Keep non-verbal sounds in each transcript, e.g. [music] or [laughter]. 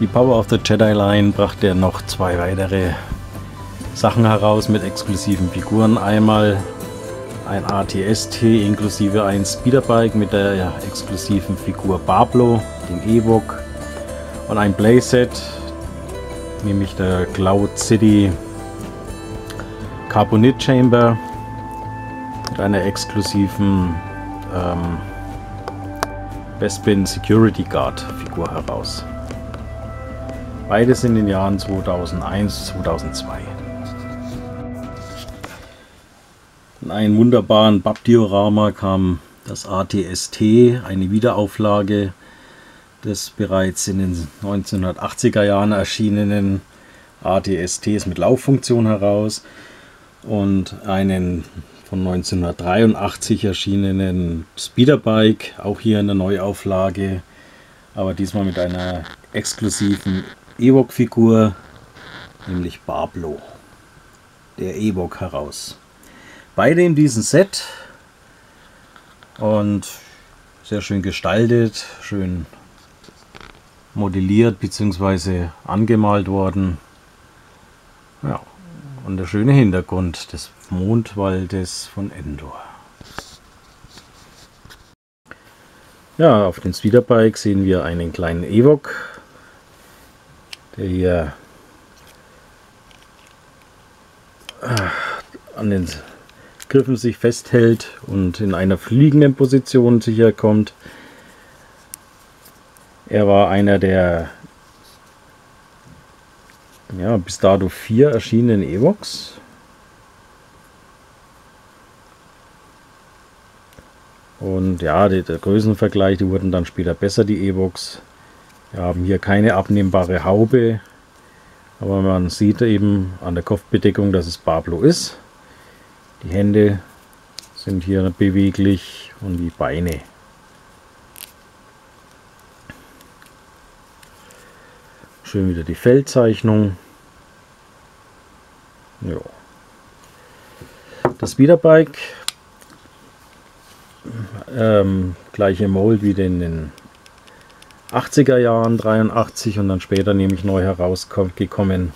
die Power of the Jedi Line brachte noch zwei weitere Sachen heraus mit exklusiven Figuren. Einmal ein ATST inklusive ein Speederbike mit der exklusiven Figur Bablo, dem Ewok und ein Playset, nämlich der Cloud City Carbonite Chamber mit einer exklusiven ähm, Bespin Security Guard Figur heraus. Beides in den Jahren 2001, 2002. In einem wunderbaren Bab-Diorama kam das ATST, eine Wiederauflage des bereits in den 1980er Jahren erschienenen ATSTs mit Lauffunktion heraus und einen von 1983 erschienenen Speederbike, auch hier in der Neuauflage, aber diesmal mit einer exklusiven Ewok-Figur, nämlich Bablo, der Ewok heraus. Beide in diesem Set und sehr schön gestaltet, schön modelliert bzw. angemalt worden. Ja, und der schöne Hintergrund des Mondwaldes von Endor. Ja, auf dem Speederbike sehen wir einen kleinen Ewok, der hier an den Griffen sich festhält und in einer fliegenden Position sicher kommt. Er war einer der ja, bis dato vier erschienenen Evox. Und ja, der, Größenvergleich, die wurden dann später besser, die Evox. Wir haben hier keine abnehmbare Haube, aber man sieht eben an der Kopfbedeckung, dass es Bablo ist. Die Hände sind hier beweglich und die Beine. Schön wieder die Feldzeichnung. Ja. Das Speederbike, ähm, gleiche Mold wie in den 80er Jahren, 83 und dann später nämlich neu herausgekommen.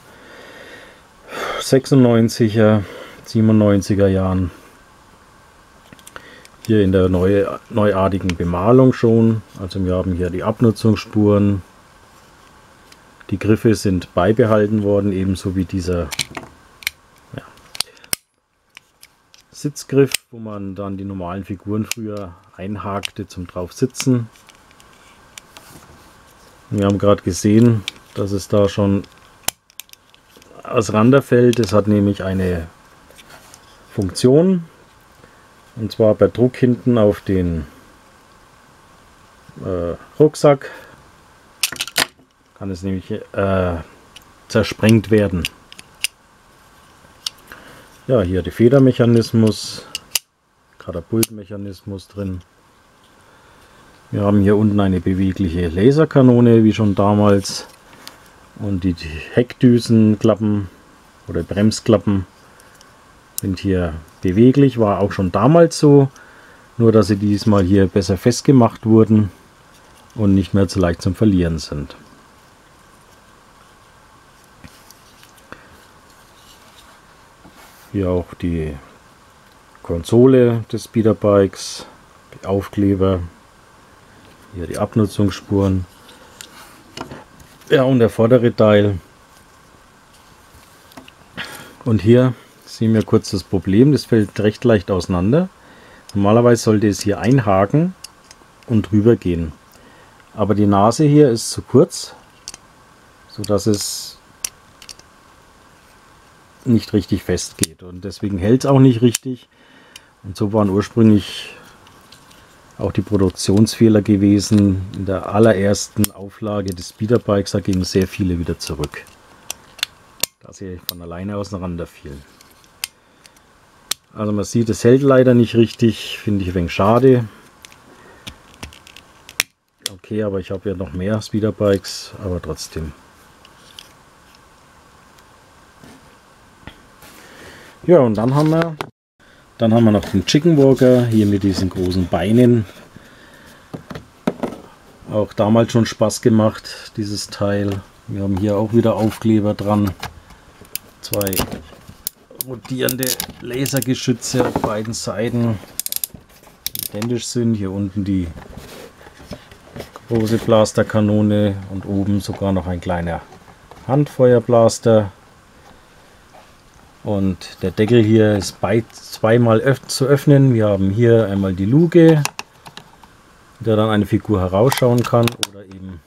96er, 97er Jahren. Hier in der neu, neuartigen Bemalung schon. Also wir haben hier die Abnutzungsspuren, die Griffe sind beibehalten worden, ebenso wie dieser ja, Sitzgriff, wo man dann die normalen Figuren früher einhakte zum drauf sitzen. Wir haben gerade gesehen, dass es da schon auseinanderfällt. Es hat nämlich eine Funktion, und zwar bei Druck hinten auf den äh, Rucksack kann es nämlich äh, zersprengt werden. Ja, hier der Federmechanismus, Katapultmechanismus drin. Wir haben hier unten eine bewegliche Laserkanone, wie schon damals. Und die Heckdüsenklappen oder Bremsklappen sind hier beweglich, war auch schon damals so. Nur dass sie diesmal hier besser festgemacht wurden und nicht mehr zu leicht zum Verlieren sind. Hier auch die Konsole des Speederbikes, die Aufkleber, hier die Abnutzungsspuren. Ja, und der vordere Teil. Und hier sehen wir kurz das Problem, das fällt recht leicht auseinander. Normalerweise sollte es hier einhaken und drüber gehen. Aber die Nase hier ist zu kurz, sodass es nicht richtig fest geht. Und deswegen hält es auch nicht richtig. Und so waren ursprünglich auch die Produktionsfehler gewesen. In der allerersten Auflage des Speederbikes, da gingen sehr viele wieder zurück. Da sie von alleine auseinander fielen. Also man sieht, es hält leider nicht richtig, finde ich ein wenig schade. Okay, aber ich habe ja noch mehr Speederbikes, aber trotzdem. Ja, und dann haben wir dann haben wir noch den Chicken Walker hier mit diesen großen Beinen. Auch damals schon Spaß gemacht, dieses Teil. Wir haben hier auch wieder Aufkleber dran. Zwei rotierende Lasergeschütze auf beiden Seiten, identisch sind. Hier unten die große Blasterkanone und oben sogar noch ein kleiner Handfeuerblaster. Und der Deckel hier ist bei, zweimal öf zu öffnen. Wir haben hier einmal die Luke, der dann eine Figur herausschauen kann oder eben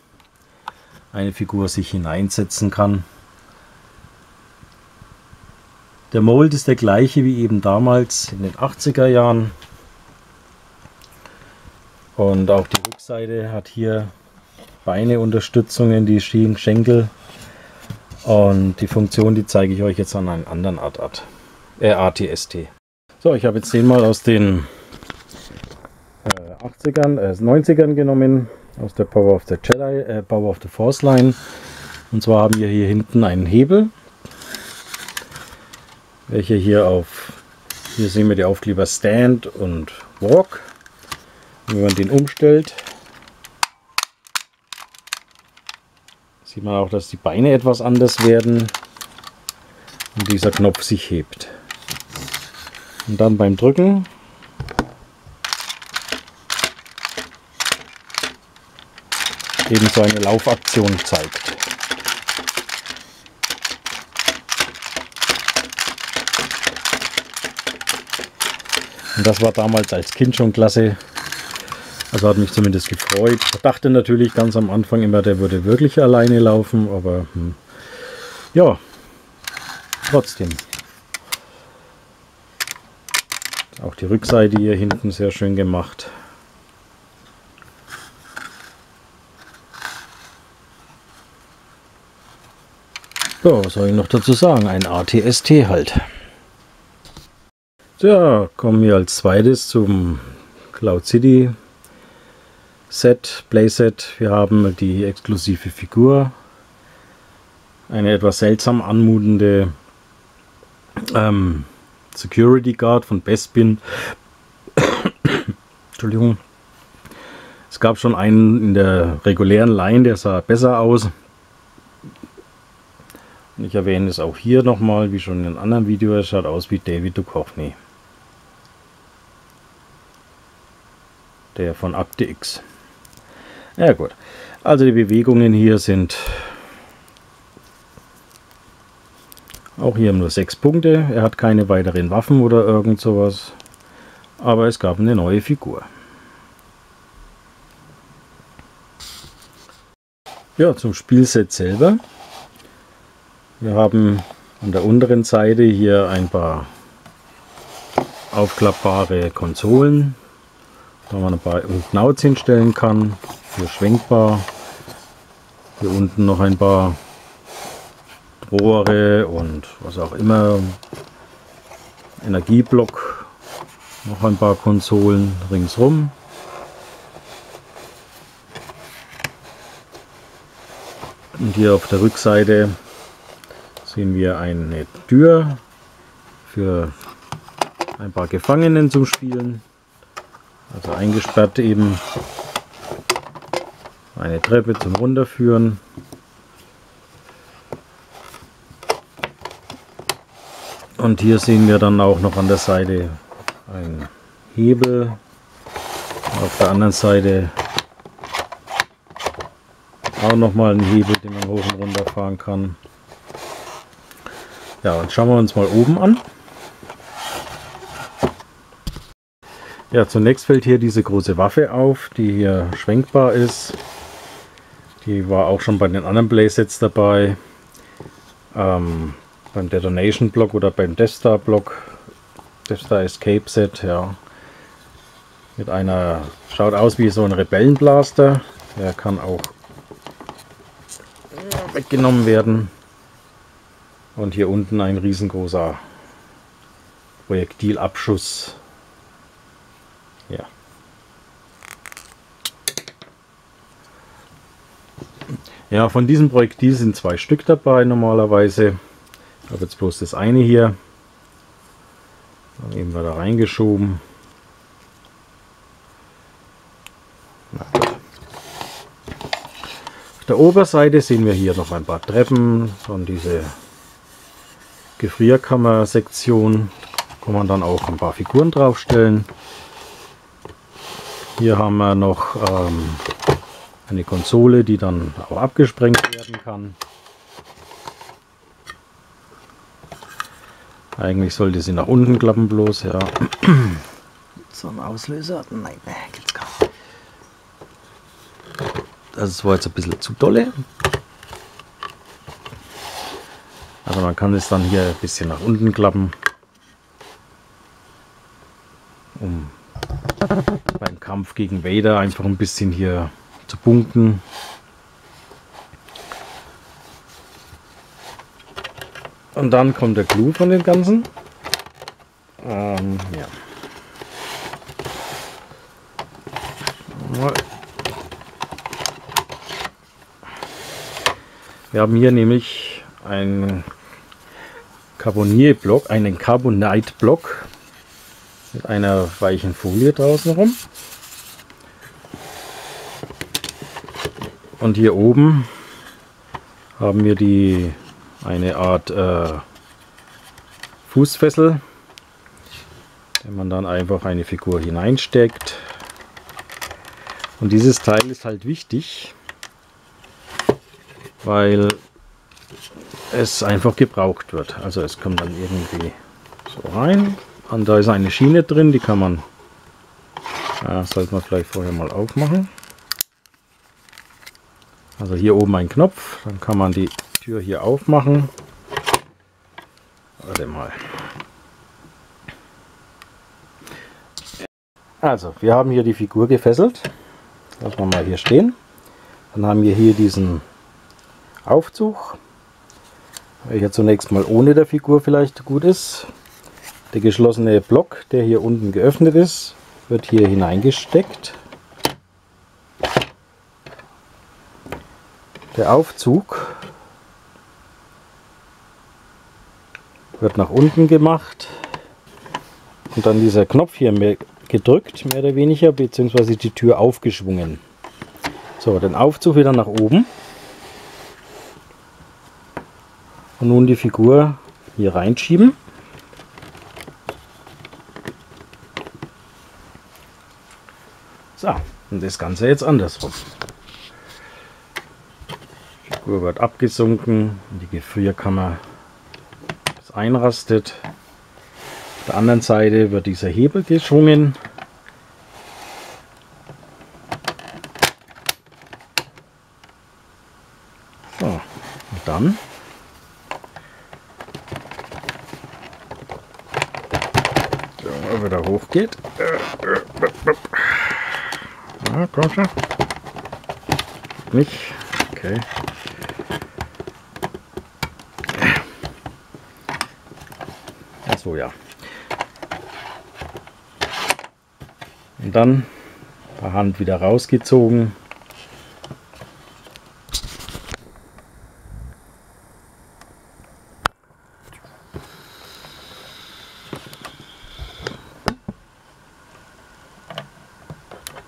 eine Figur sich hineinsetzen kann. Der Mold ist der gleiche wie eben damals in den 80er Jahren. Und auch die Rückseite hat hier Beineunterstützungen, die Schenkel. Und die Funktion, die zeige ich euch jetzt an einem anderen Art, Art äh, ATST. So, ich habe jetzt den mal aus den äh, 80ern, äh, 90ern genommen, aus der Power of the Jedi, äh, Power of the Force Line. Und zwar haben wir hier hinten einen Hebel, welche hier auf, hier sehen wir die Aufkleber Stand und Walk. Wenn man den umstellt, sieht man auch, dass die Beine etwas anders werden und dieser Knopf sich hebt. Und dann beim Drücken eben so eine Laufaktion zeigt. Und das war damals als Kind schon klasse. Also hat mich zumindest gefreut. Ich dachte natürlich ganz am Anfang immer, der würde wirklich alleine laufen, aber hm, ja, trotzdem. Auch die Rückseite hier hinten sehr schön gemacht. So, was soll ich noch dazu sagen? Ein ATST halt. Ja, kommen wir als zweites zum Cloud City Set, Playset. Wir haben die exklusive Figur. Eine etwas seltsam anmutende ähm, Security Guard von Bespin. [coughs] Entschuldigung. Es gab schon einen in der regulären Line, der sah besser aus. ich erwähne es auch hier nochmal, wie schon in einem anderen Video, es schaut aus wie David Duchovny. der von Akte X. Ja gut, also die Bewegungen hier sind auch hier nur sechs Punkte. Er hat keine weiteren Waffen oder irgend sowas, aber es gab eine neue Figur. Ja, zum Spielset selber. Wir haben an der unteren Seite hier ein paar aufklappbare Konsolen da man ein paar Knauts hinstellen kann. Hier schwenkbar. Hier unten noch ein paar Rohre und was auch immer. Energieblock. Noch ein paar Konsolen ringsrum. Und hier auf der Rückseite sehen wir eine Tür für ein paar Gefangenen zum Spielen. Also eingesperrt eben eine Treppe zum Runterführen. Und hier sehen wir dann auch noch an der Seite einen Hebel. Auf der anderen Seite auch noch mal einen Hebel, den man hoch und runter fahren kann. Ja, und schauen wir uns mal oben an. Ja, zunächst fällt hier diese große Waffe auf, die hier schwenkbar ist. Die war auch schon bei den anderen Playsets dabei. Ähm, beim Detonation Block oder beim Death Star Block, Death Star Escape Set, ja. Mit einer, schaut aus wie so ein Rebellenblaster. Der kann auch weggenommen werden. Und hier unten ein riesengroßer Projektilabschuss ja. Ja, von diesem Projektil sind zwei Stück dabei normalerweise. Ich habe jetzt bloß das eine hier. Dann eben da reingeschoben. Auf der Oberseite sehen wir hier noch ein paar Treppen, dann diese Gefrierkammer-Sektion. Kann man dann auch ein paar Figuren draufstellen. Hier haben wir noch ähm, eine Konsole, die dann auch abgesprengt werden kann. Eigentlich sollte sie nach unten klappen bloß, ja. [clears throat] So ein Auslöser? Nein, geht's gar nicht. Das war jetzt ein bisschen zu dolle. Also man kann es dann hier ein bisschen nach unten klappen. Um beim Kampf gegen Vader einfach ein bisschen hier zu punkten. Und dann kommt der Clou von dem Ganzen. Ähm, ja. Wir haben hier nämlich einen Carbonierblock, einen Carbonite-Block mit einer weichen Folie draußen rum. Und hier oben haben wir die eine Art äh, Fußfessel, wenn man dann einfach eine Figur hineinsteckt. Und dieses Teil ist halt wichtig, weil es einfach gebraucht wird. Also es kommt dann irgendwie so rein und da ist eine Schiene drin, die kann man, ja, sollte man vielleicht vorher mal aufmachen. Also hier oben ein Knopf, dann kann man die Tür hier aufmachen. Warte mal. Also, wir haben hier die Figur gefesselt. Lassen wir mal hier stehen. Dann haben wir hier diesen Aufzug, welcher zunächst mal ohne der Figur vielleicht gut ist. Der geschlossene Block, der hier unten geöffnet ist, wird hier hineingesteckt. Der Aufzug wird nach unten gemacht und dann dieser Knopf hier gedrückt, mehr oder weniger, beziehungsweise die Tür aufgeschwungen. So, den Aufzug wieder nach oben. Und nun die Figur hier reinschieben. So, und das Ganze jetzt andersrum. Figur wird abgesunken in die Gefrierkammer einrastet. Auf der anderen Seite wird dieser Hebel geschwungen. So, und dann so, wieder hoch geht. Ja, komm schon. Nicht. Okay. So, ja. Und dann per Hand wieder rausgezogen.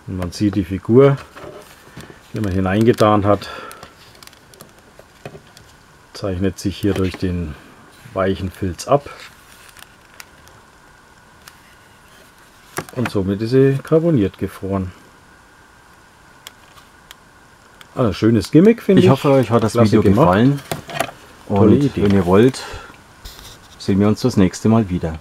Und man sieht die Figur, die man hineingetan hat, zeichnet sich hier durch den weichen Filz ab. Und somit ist sie carboniert gefroren. Also schönes Gimmick, finde ich. Ich hoffe, euch hat das Video gemacht. gefallen. Und wenn ihr wollt, sehen wir uns das nächste Mal wieder.